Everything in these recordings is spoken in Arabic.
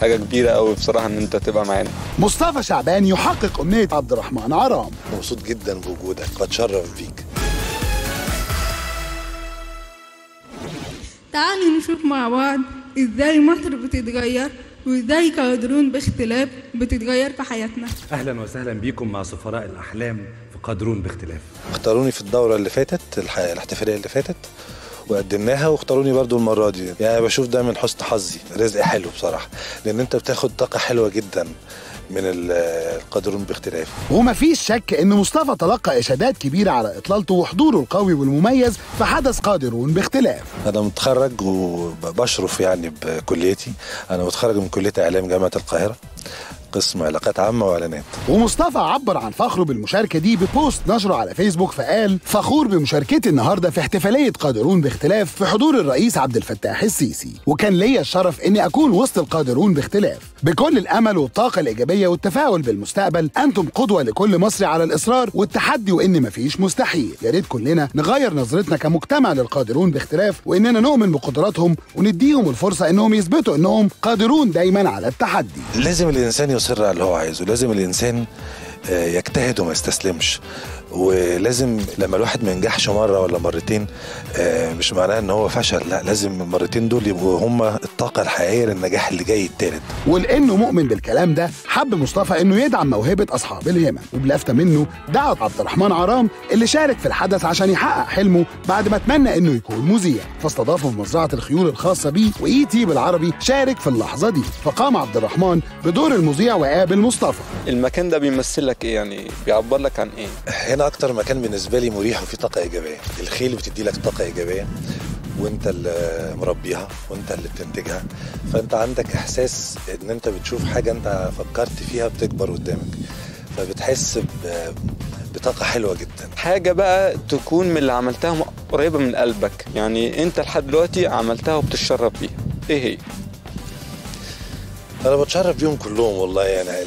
حاجة كبيرة قوي بصراحة إن أنت تبقى معانا. مصطفى شعبان يحقق امنيه عبد الرحمن عرام. مبسوط جدا بوجودك. بتشرف بيك. تعالوا نشوف مع بعض إزاي مصر بتتغير وإزاي قادرون باختلاف بتتغير في حياتنا. أهلا وسهلا بيكم مع سفراء الأحلام في قادرون باختلاف. اختاروني في الدورة اللي فاتت الح- الاحتفالية اللي فاتت. وقدمناها واختاروني برضو المرة دي. يعني بشوف ده من حسن حظي رزق حلو بصراحة. لأن أنت بتاخد طاقة حلوة جدا من ال- القادرون باختلاف ومفيش شك إن مصطفى تلقى اشادات كبيرة على إطلالته وحضوره القوي والمميز في حدث قادرون باختلاف. أنا متخرج وبشرف يعني بكليتي. أنا متخرج من كلية إعلام جامعة القاهرة. قسم علاقات عامة وإعلانات. ومصطفى عبر عن فخره بالمشاركة دي ببوست نشره على فيسبوك فقال فخور بمشاركتي النهارده في احتفالية قادرون باختلاف في حضور الرئيس عبد الفتاح السيسي. وكان ليا الشرف إني أكون وسط القادرون باختلاف. بكل الأمل والطاقة الإيجابية والتفاؤل بالمستقبل أنتم قدوة لكل مصري على الإصرار والتحدي وان مفيش مستحيل. يا ريت كلنا نغير نظرتنا كمجتمع للقادرون باختلاف وإننا نؤمن بقدراتهم ونديهم الفرصة إنهم يثبتوا إنهم قادرون دايما على التحدي. لازم الإنسان يصر على اللي هو عايزه. لازم الإنسان يجتهد وما يستسلمش. ولازم لما الواحد ما ينجحش مرة ولا مرتين آه، مش معناه إن هو فشل لا لازم المرتين دول يبقوا هما الطاقة الحقيقية للنجاح اللي جاي التالت. ولأنه مؤمن بالكلام ده حب مصطفى إنه يدعم موهبة أصحاب الهمم وبلافته منه دعا عبد الرحمن عرام اللي شارك في الحدث عشان يحقق حلمه بعد ما أتمنى إنه يكون مذيع. فاستضافه في مزرعة الخيول الخاصة بيه وإي تي بالعربي شارك في اللحظة دي. فقام عبد الرحمن بدور المذيع وقابل مصطفى المكان ده بيمثل لك إيه يعني؟ بيعبر لك عن إيه؟ هنا أكتر مكان بالنسبة لي مريح وفيه طاقة إيجابية. الخيل بتدي لك طاقة إيجابية وأنت اللي مربيها وأنت اللي بتنتجها. فأنت عندك إحساس إن أنت بتشوف حاجة أنت فكرت فيها بتكبر قدامك. فبتحس ب- بطاقة حلوة جدا. حاجة بقى تكون من اللي عملتها قريبة من قلبك. يعني أنت لحد دلوقتي عملتها وبتتشرف بيها. إيه هي؟ أنا بتشرف بيهم كلهم والله يعني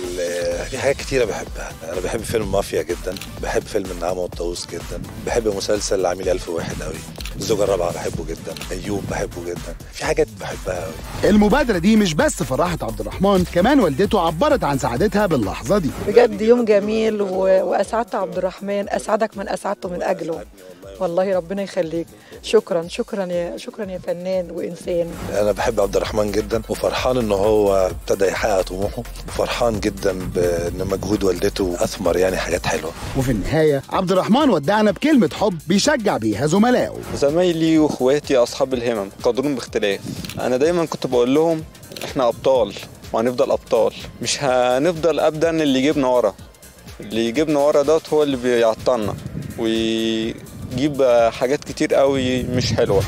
في حاجات كتيرة بحبها. أنا بحب فيلم مافيا جدا بحب فيلم النعامة والطاووس جدا بحب مسلسل العميل ألف واحد قوي الزوجه الرابعة بحبه جدا أيوب بحبه جدا في حاجات بحبها قوي المبادرة دي مش بس فرحت عبد الرحمن كمان والدته عبرت عن سعادتها باللحظة دي. بجد يوم جميل و... وأسعدت عبد الرحمن أسعدك من أسعدته من أجله. والله ربنا يخليك. شكرا شكرا يا شكرا يا فنان وإنسان. أنا بحب عبد الرحمن جدا وفرحان إن هو ابتدى يحقق طموحه وفرحان جدا بإن مجهود والدته أثمر يعني حاجات حلوة. وفي النهاية عبد الرحمن ودعنا بكلمة حب بيشجع بيها زملائه. زمايلي واخواتي أصحاب الهمم قادرون باختلاف. أنا دايما كنت بقول لهم إحنا أبطال وهنفضل أبطال. مش هنفضل ابدا اللي يجيبنا ورا. اللي يجيبنا ورا دوت هو اللي بيعطلنا ويجيب حاجات كتير قوي مش حلوة.